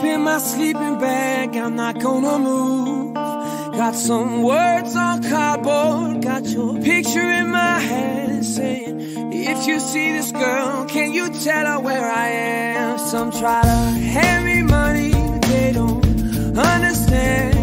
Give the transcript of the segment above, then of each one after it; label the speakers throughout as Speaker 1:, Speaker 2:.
Speaker 1: up in my sleeping bag, I'm not gonna move. Got some words on cardboard, got your picture in my head, saying, If you see this girl, can you tell her where I am? Some try to hand me money, they don't understand.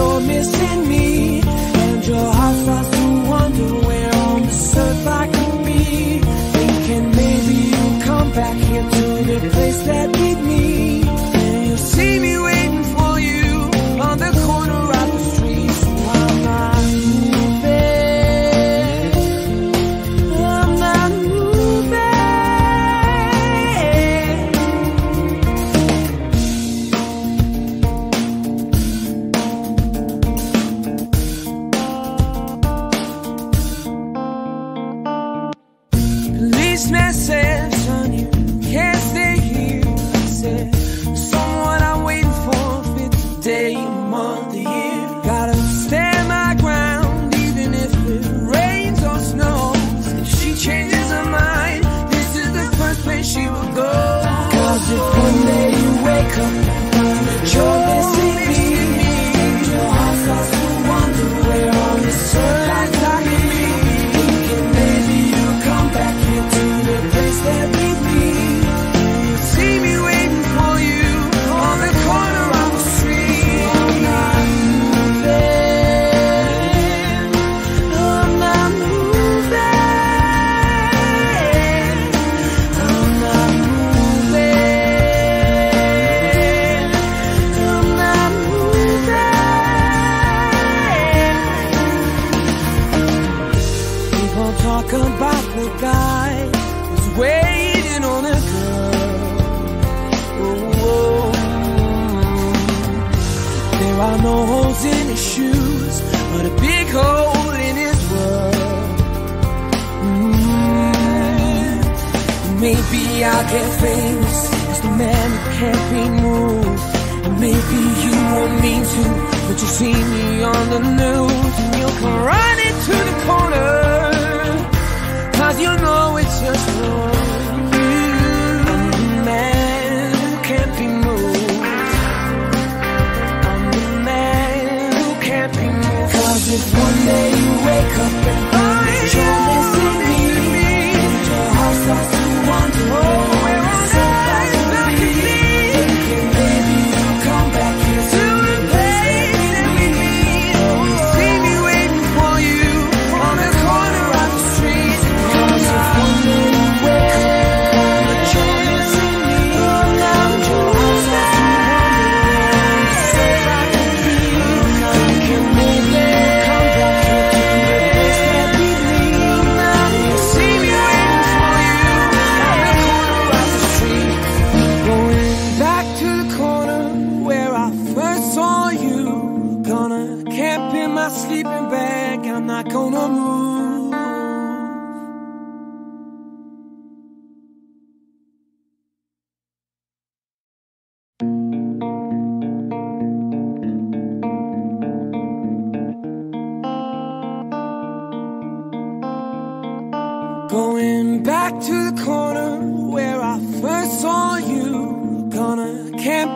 Speaker 1: you're missing me And your heart starts to wonder where on this earth I can be Thinking maybe you'll come back here to the place that we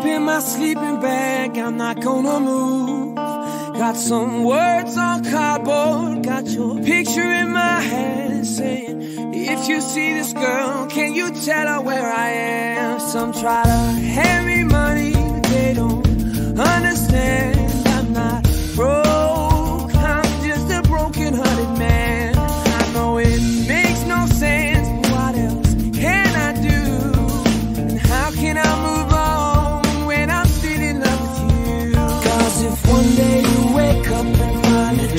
Speaker 1: up in my sleeping bag, I'm not gonna move. Got some words on cardboard, got your picture in my head saying, If you see this girl, can you tell her where I am? Some try to hand me money, but they don't understand.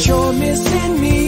Speaker 1: you're missing me.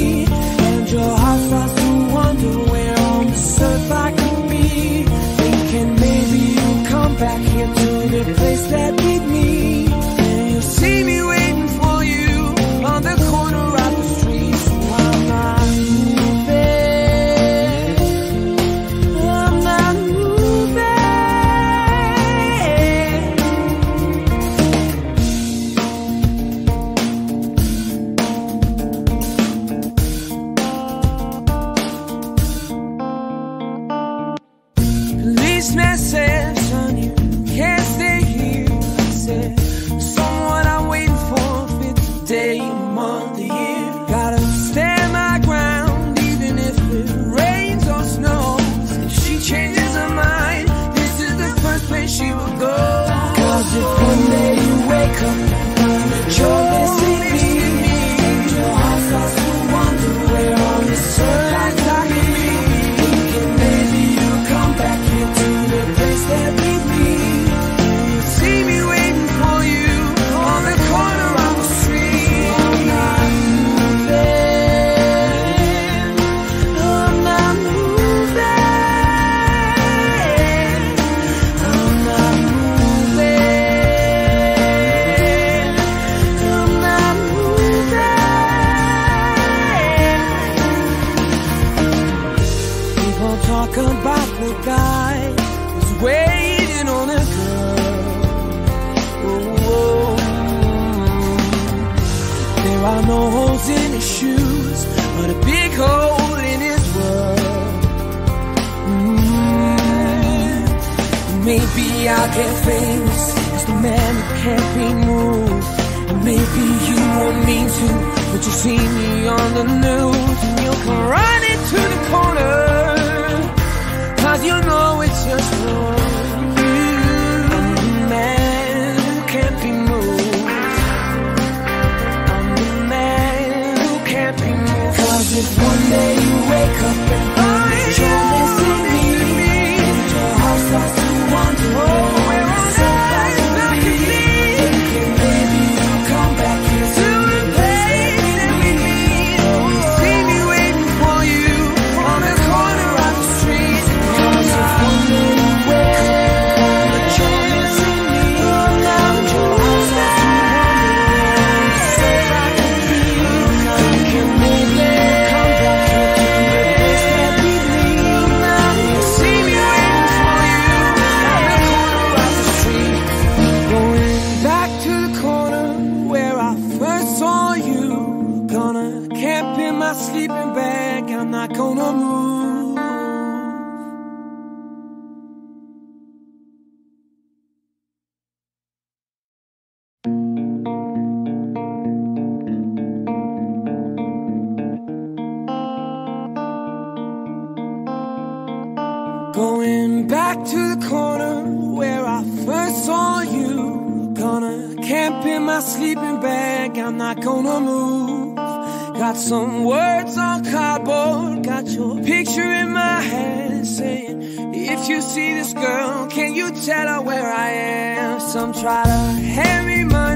Speaker 1: his shoes, but a big hole in his world. Mm. Maybe I'll get famous as the man who can't be moved. And maybe you won't mean to, but you see me on the news and you'll come running to the corner. Cause you know it's just wrong. Cause if one day you wake up and find you're missing me, your heart starts to wander. see this girl, can you tell her where I am? Some try to hand me my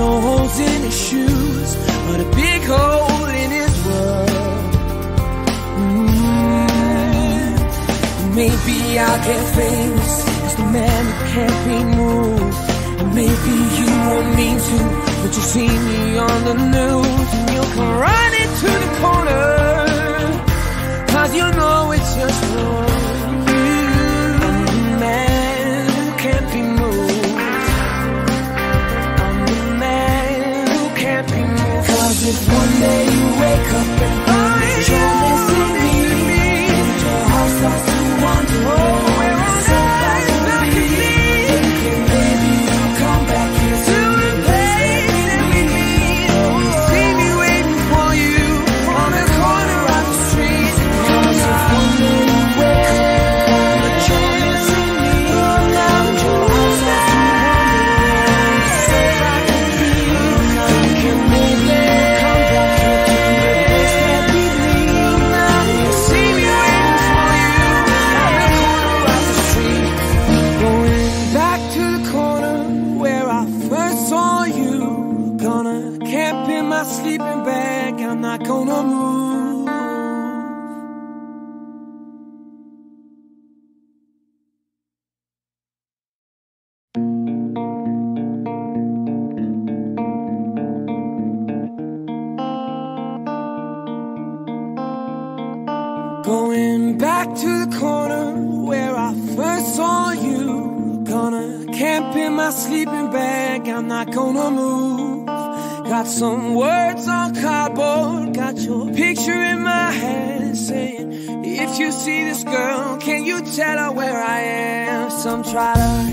Speaker 1: no holes in his shoes, but a big hole in his world. Mm. Maybe I'll get famous as the man who can't be moved. And maybe you won't mean to, but you see me on the news and you'll come running to the corner. Cause you know it's just wrong. baby Try to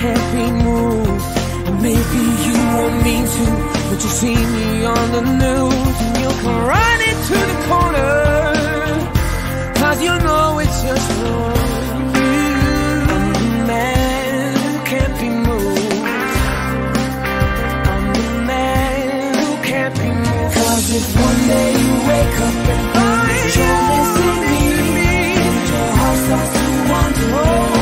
Speaker 1: can't be moved And maybe you won't mean to But you see me on the news And you'll come running to the corner. Cause you know it's just wrong I'm the man who can't be moved. I'm the man who can't be if one day you wake up and find You're missing me Your heart starts to wander.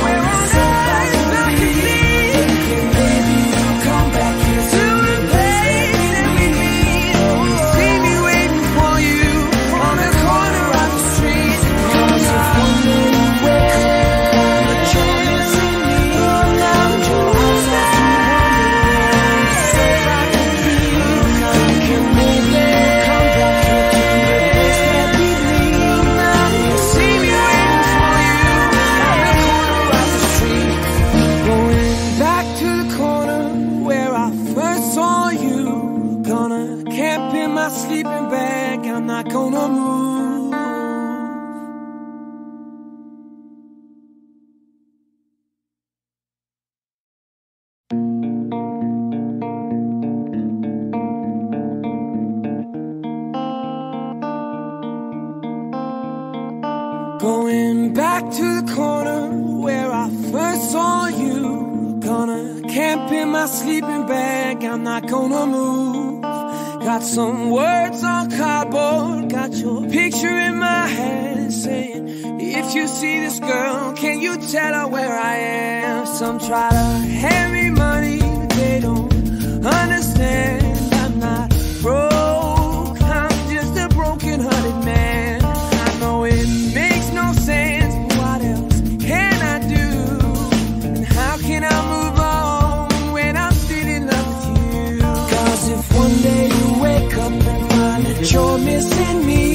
Speaker 1: Missing me,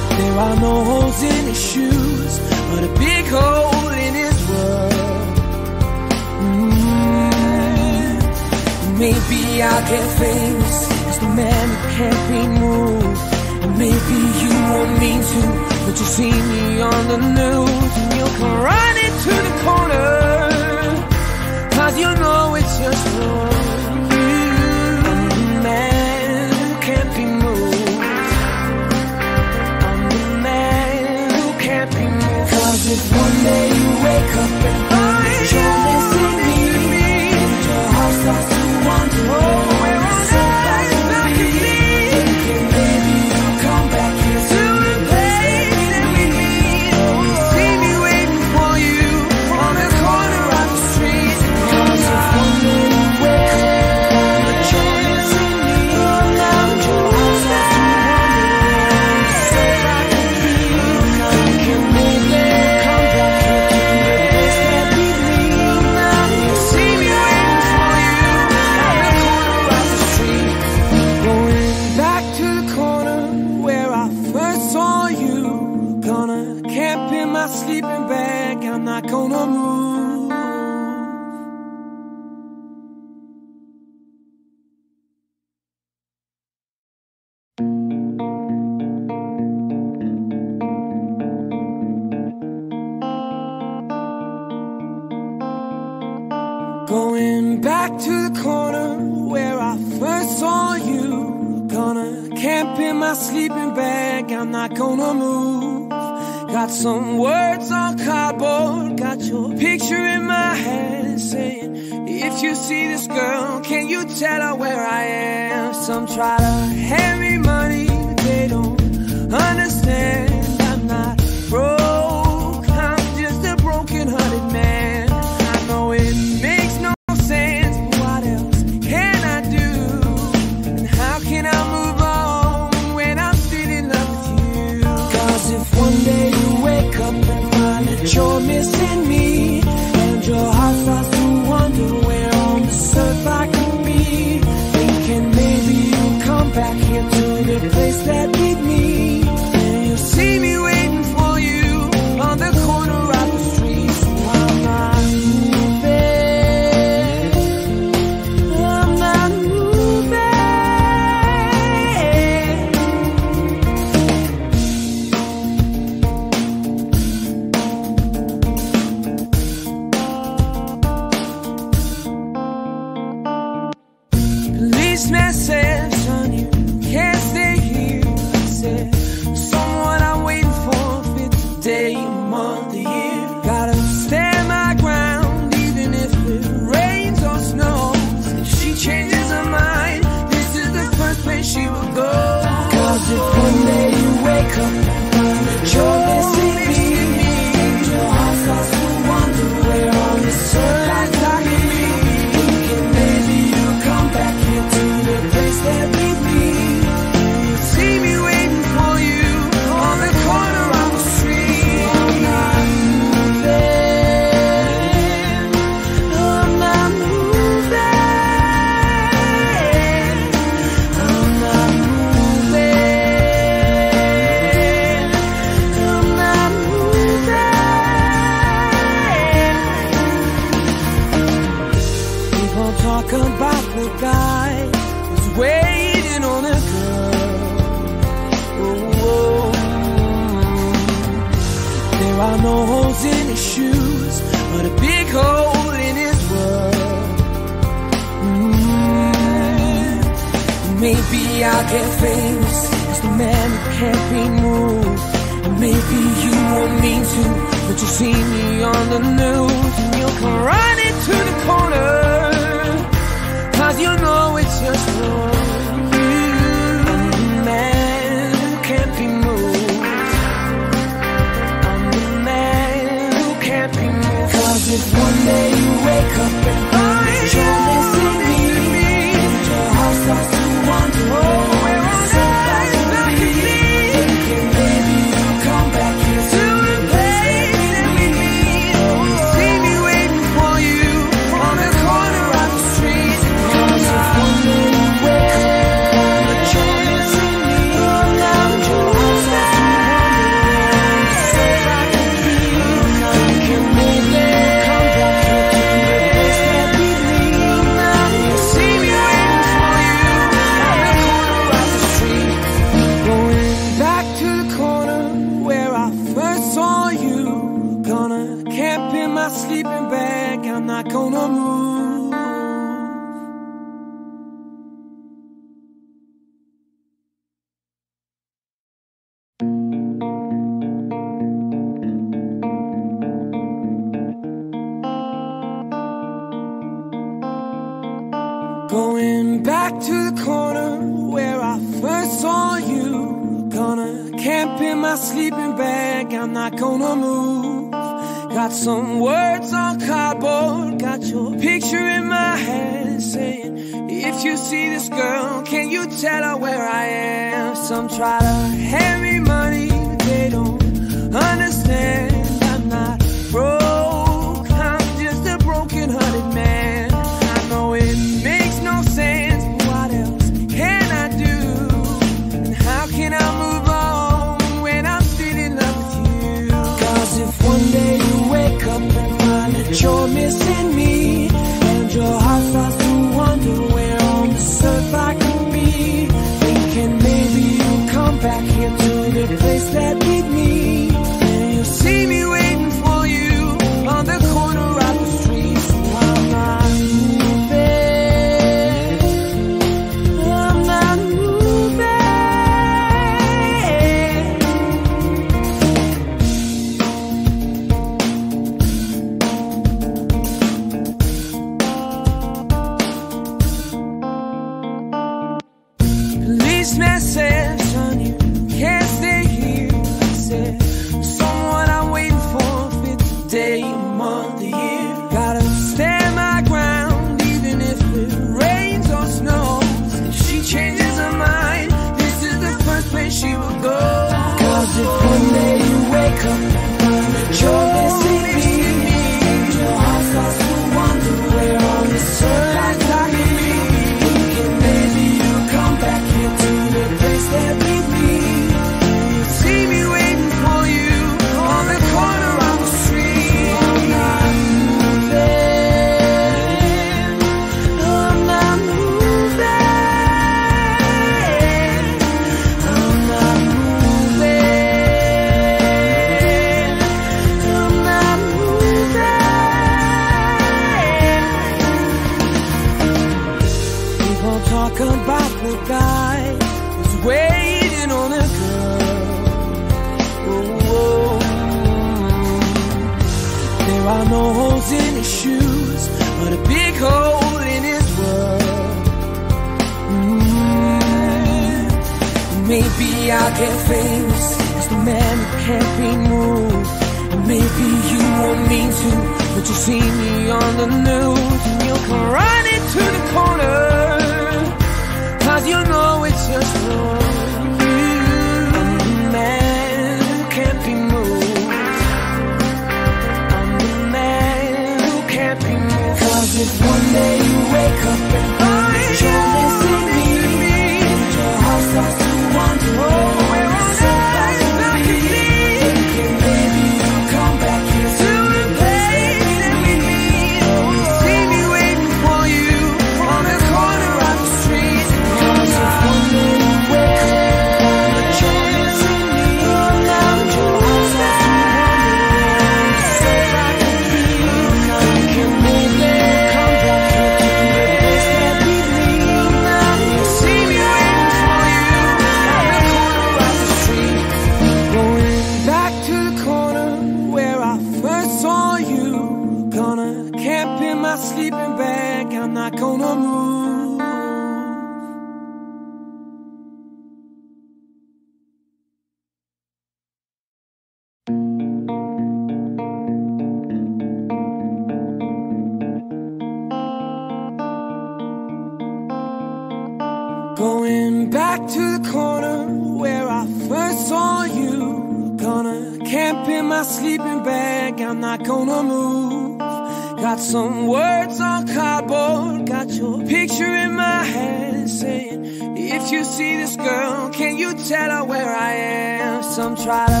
Speaker 1: try to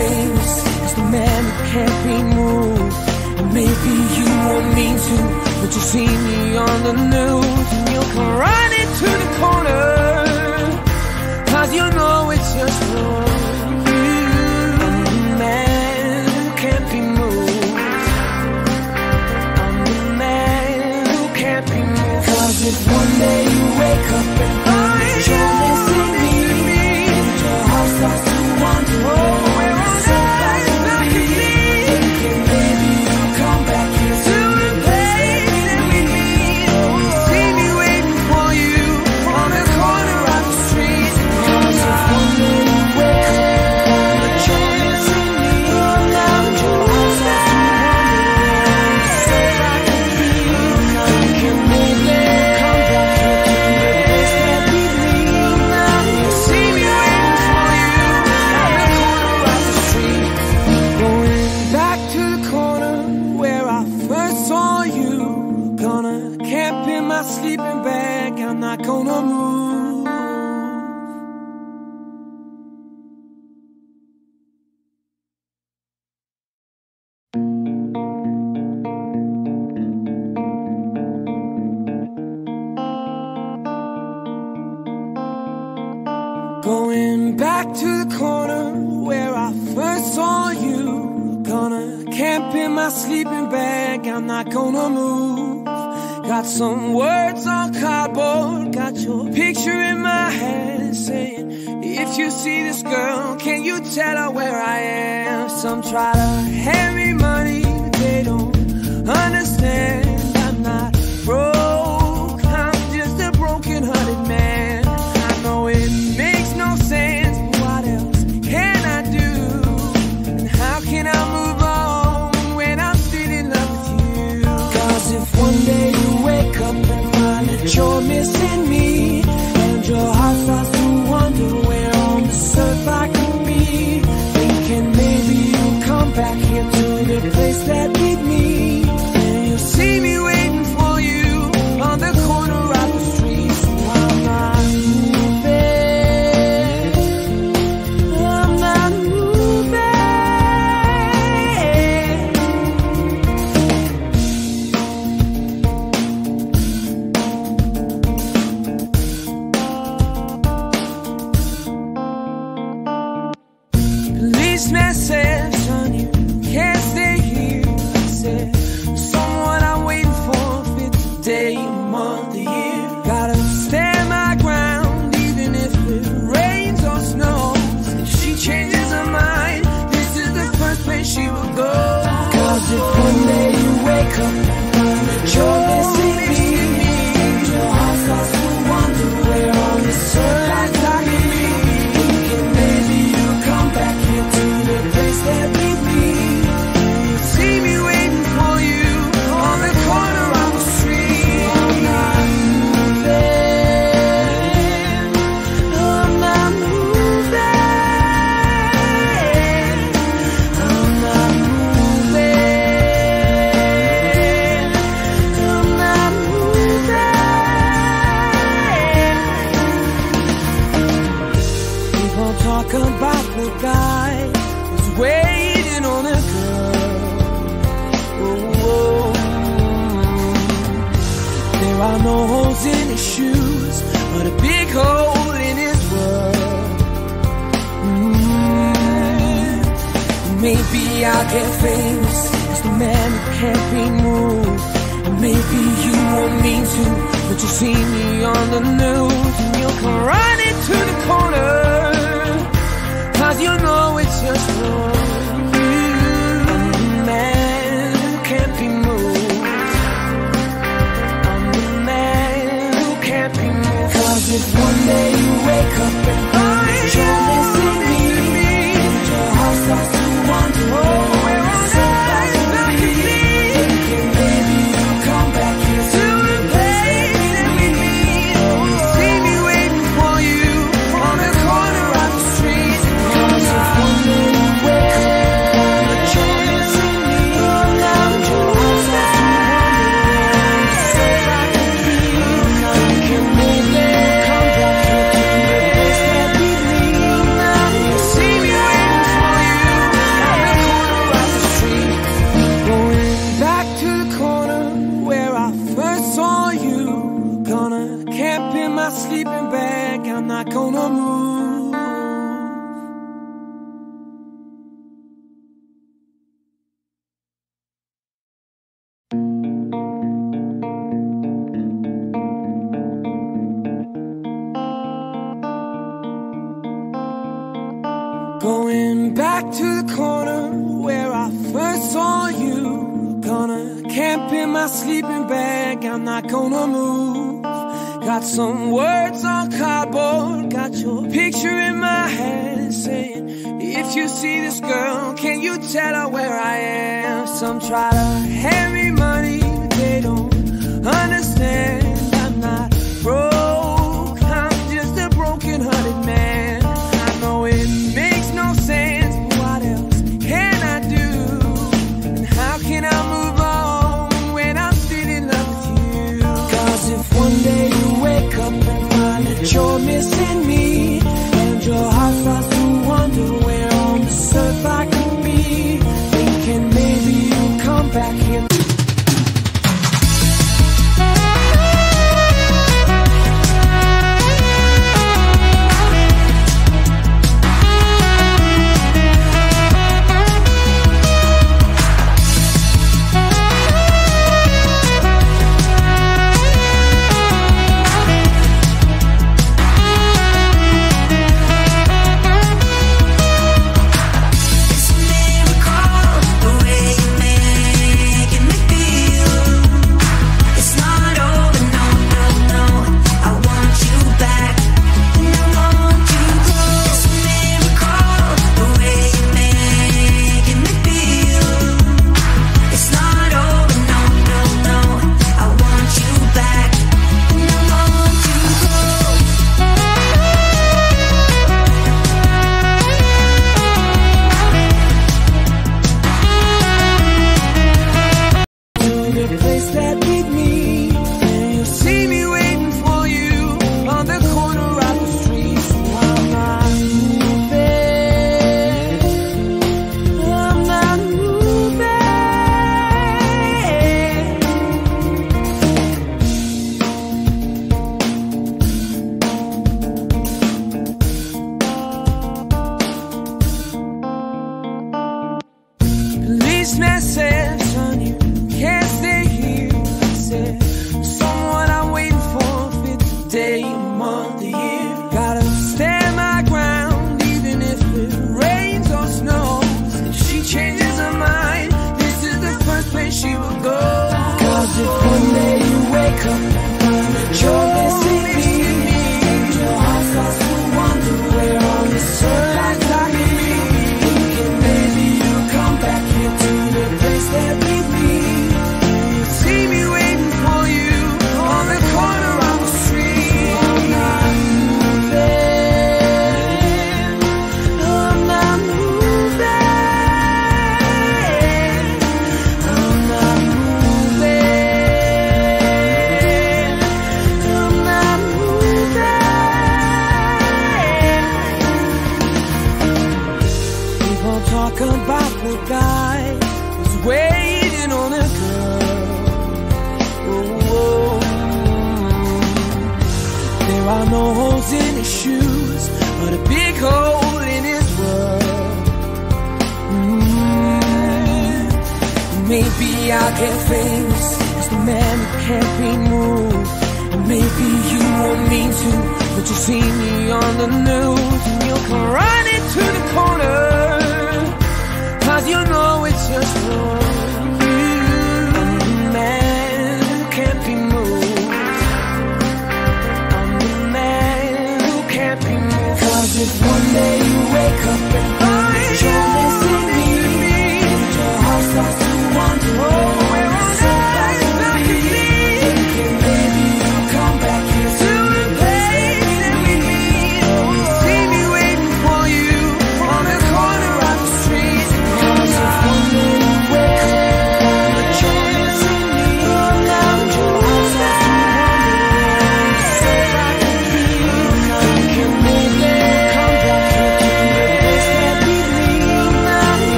Speaker 1: famous as the man who can't be moved. Maybe you won't mean to, but you see me on the news and you'll come running to the corner. Cause you know it's just wrong. I'm the man who can't be moved. I'm the man who can't be. Cause if one day you wake up my sleeping bag, I'm not gonna move. Going back to the corner where I first saw you. Gonna camp in my sleeping bag, I'm not gonna move. Got some words on cardboard, got your picture in my hand saying, If you see this girl, can you tell her where I am? Some try to help. my sleeping bag, I'm not gonna move. Got some words on cardboard, got your picture in my head saying, If you see this girl, can you tell her where I am? Some try to hand me money, they don't understand.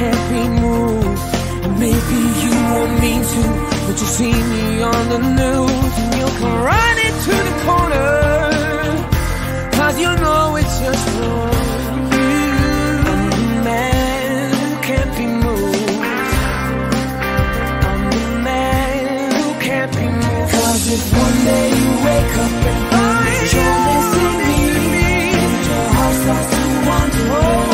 Speaker 1: every move maybe you won't mean to But you see me on the news And you'll come running to the corner. Cause you know it's just wrong I'm the man who can't be moved. I'm the man who can't be if one day you wake up and find You're missing me And your heart starts to wander.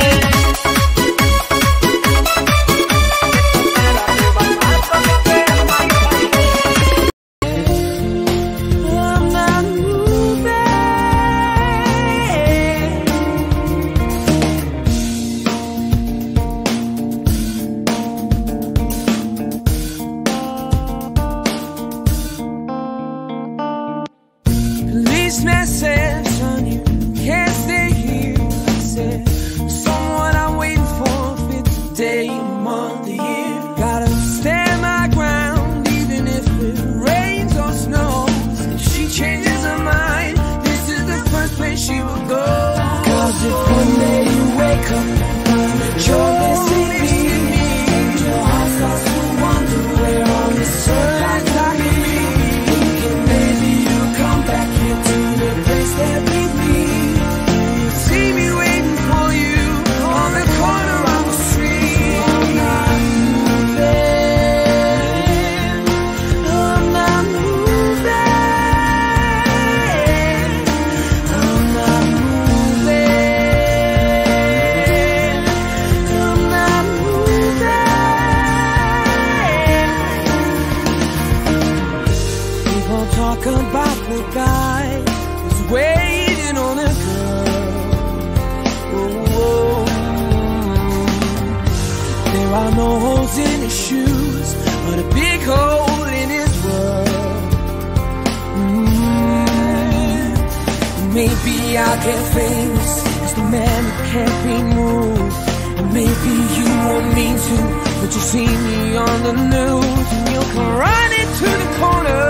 Speaker 1: I'll get famous as the man who can't be moved. And maybe you won't mean to, but you see me on the news and you'll come running to the corner.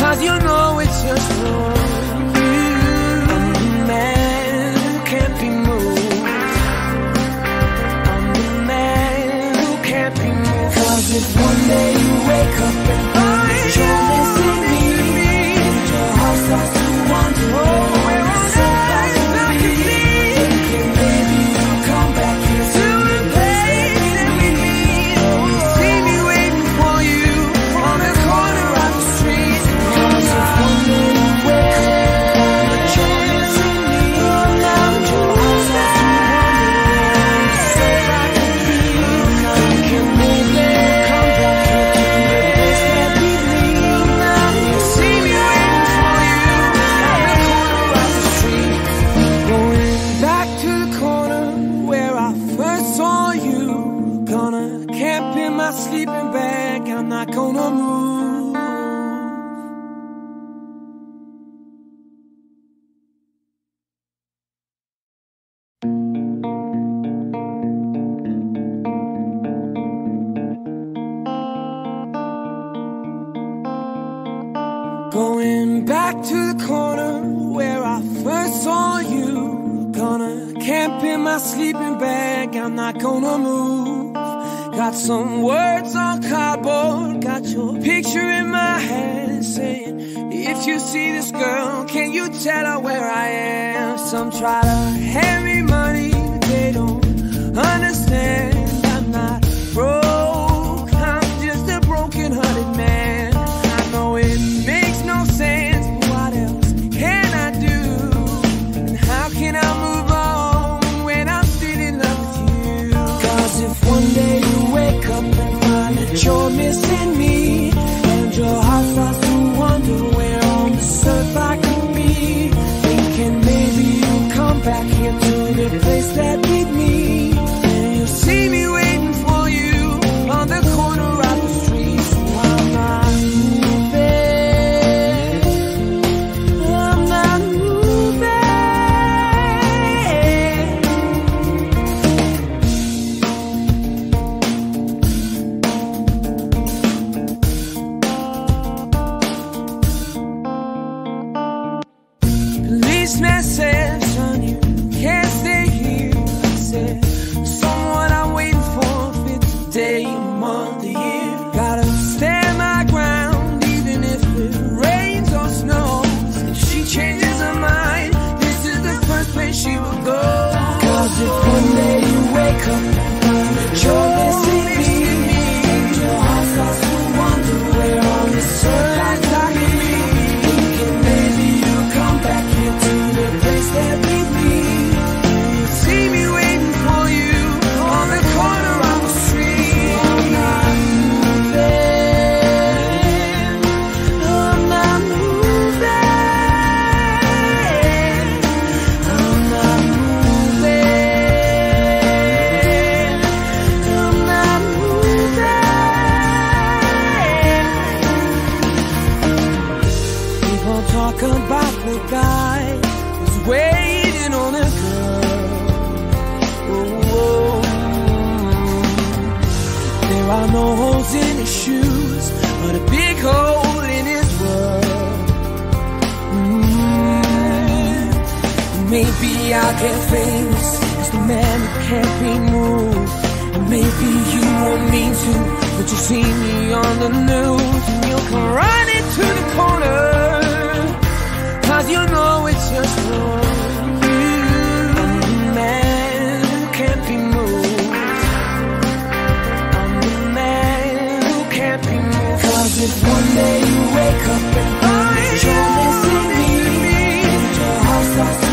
Speaker 1: Cause you know it's just wrong. I'm the man who can't be moved. I'm the man who can't be moved. Cause if one day you wake up to the corner Cause you know
Speaker 2: it's
Speaker 1: just wrong You, I'm the man who can't be moved. I'm the man who can't be if one day you wake up and find You're missing me Your heart starts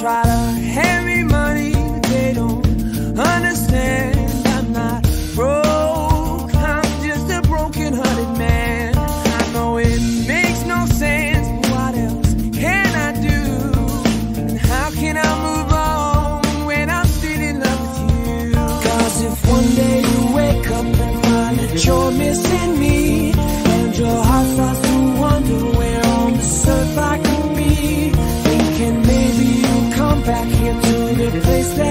Speaker 1: try back here to the place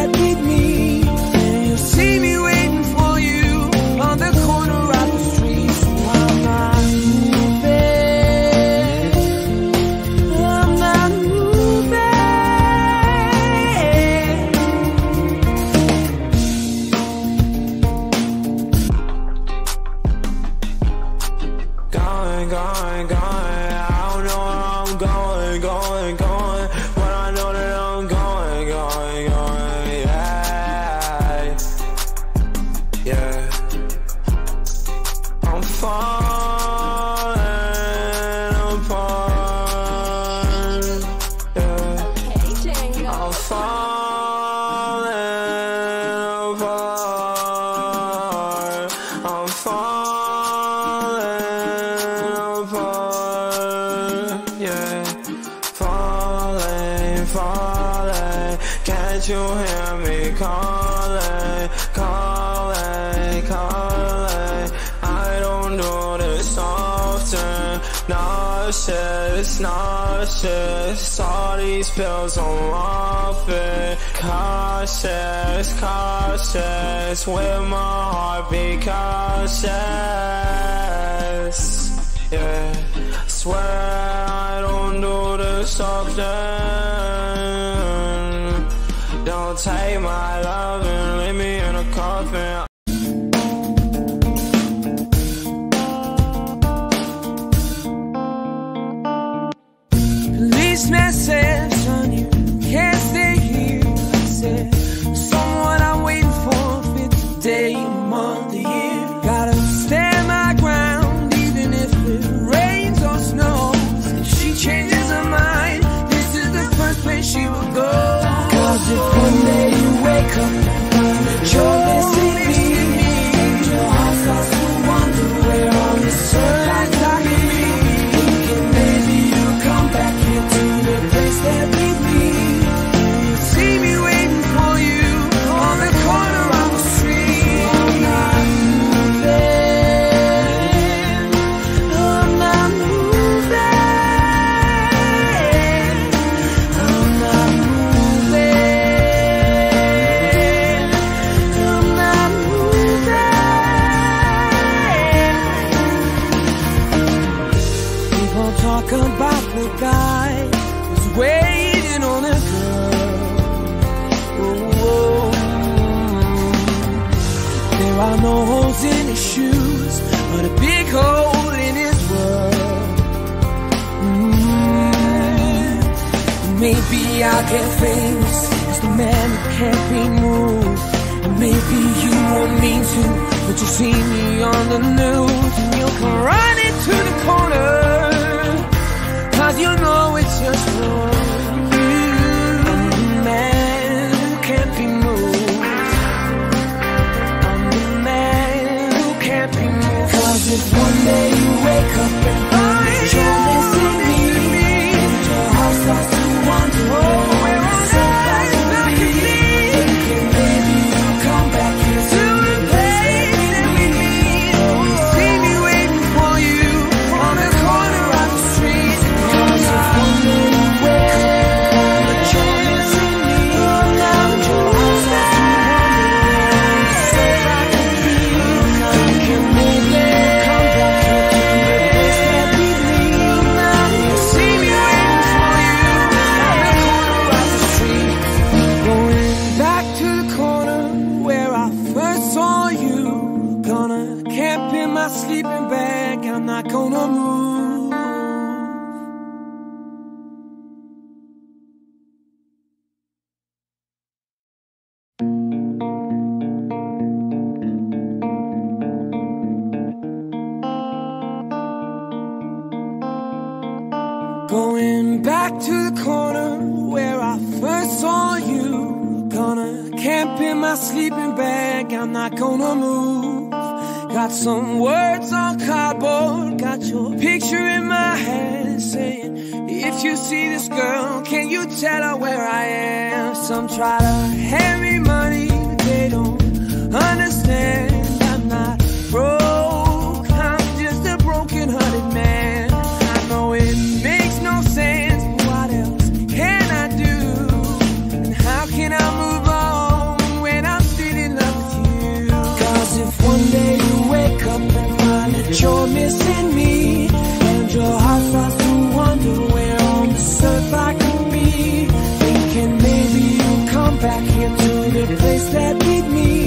Speaker 1: that's where my heart becomes sad. my sleeping bag, I'm not gonna move. Got some words on cardboard, got your picture in my head saying, If you see this girl, can you tell her where I am? Some try to hand me money, they don't understand. you're missing me. And your heart starts to wonder where on the earth I can be. Thinking maybe you'll come back here to the place that beat me.